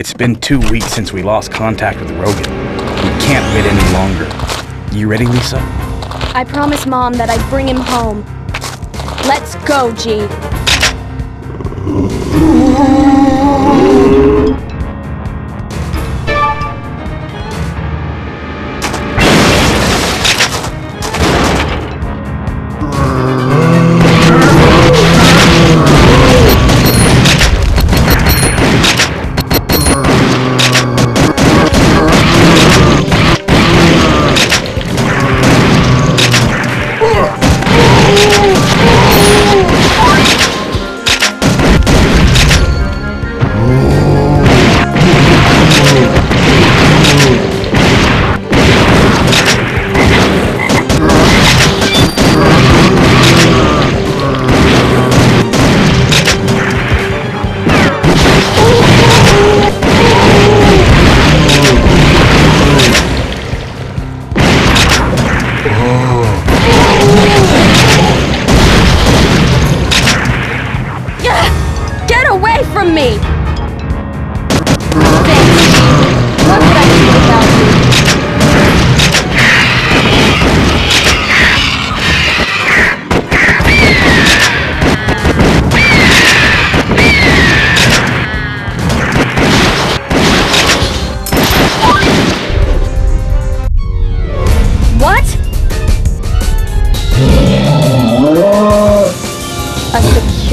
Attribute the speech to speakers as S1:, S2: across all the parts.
S1: It's been two weeks since we lost contact with Rogan. We can't wait any longer. You ready, Lisa?
S2: I promised Mom that I'd bring him home. Let's go, G.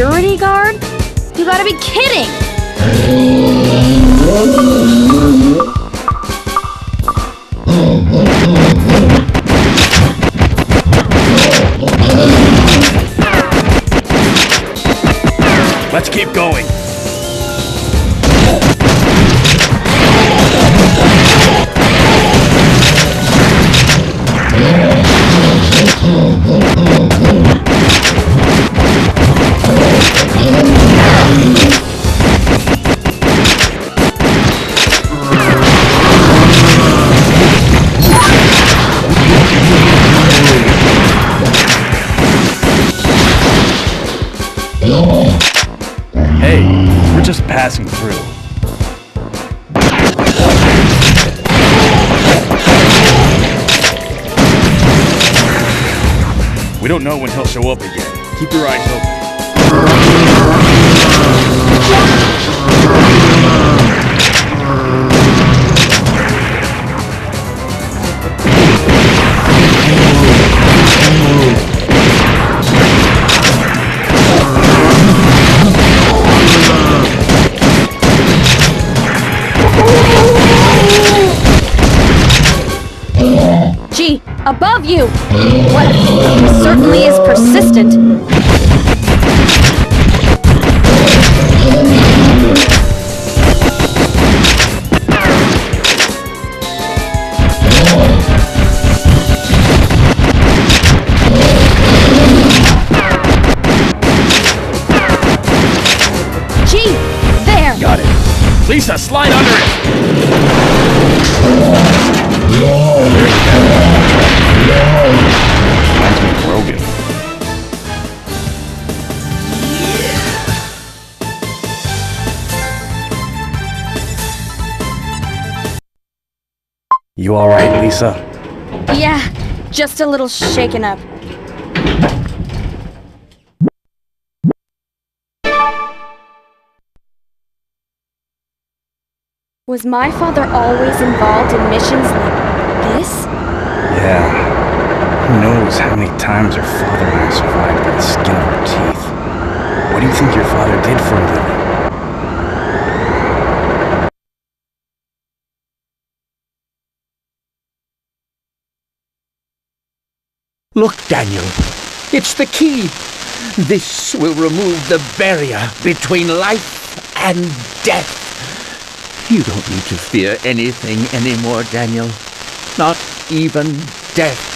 S2: security guard? You gotta be kidding!
S1: Hey, we're just passing through. We don't know when he'll show up again. Keep your eyes open.
S2: Above you! He certainly is persistent. G, there!
S1: Got it. Lisa, slide under it! You alright, Lisa?
S2: Yeah, just a little shaken up. Was my father always involved in missions like this?
S1: Yeah. Who knows how many times her father and I survived by the
S3: Look, Daniel. It's the key. This will remove the barrier between life and death. You don't need to fear anything anymore, Daniel. Not even death.